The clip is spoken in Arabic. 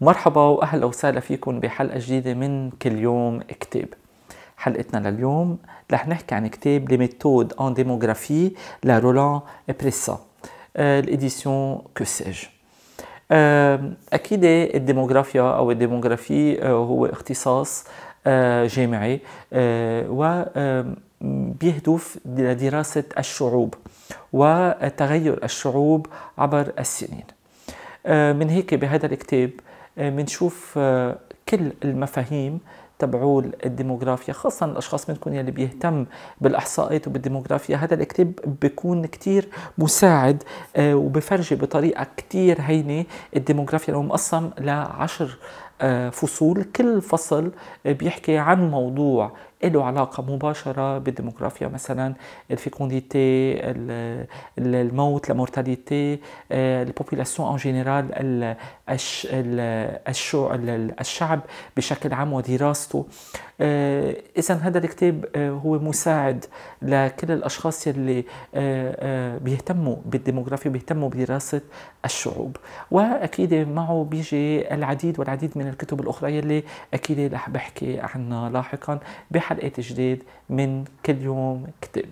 مرحبا وأهلا وسهلا فيكم بحلقة جديدة من كل يوم كتاب. حلقتنا لليوم رح نحكي عن كتاب Les méthodes en démographie لرولان بريسا ال éditions Que sais-je أكيد الديموغرافيا أو ال démographie آه، هو اختصاص آه، جامعي آه، و بيهدف لدراسة الشعوب وتغير الشعوب عبر السنين. من هيك بهذا الكتاب بنشوف كل المفاهيم تبعول الديموغرافيا خاصة الأشخاص منكم يلي بيهتم بالإحصاءات وبالديموغرافيا. هذا الكتاب بيكون كتير مساعد آه، وبفرجي بطريقة كتير هينة. الديموغرافيا لو مقسم لعشر آه، فصول كل فصل بيحكي عن موضوع له علاقة مباشرة بالديموغرافيا. مثلا ال fécondité الموت ال mortalité ال population en général الشعب بشكل عام ودراسته. آه، اذا هذا الكتاب آه، هو مساعد لكل الأشخاص يلي آه، بيهتموا بالديموغرافيا بيهتموا بدراسة الشعوب. وأكيد معه بيجي العديد والعديد من الكتب الأخرى يلي أكيد رح بحكي عنها لاحقا بحلقات جديد من كل يوم كتاب.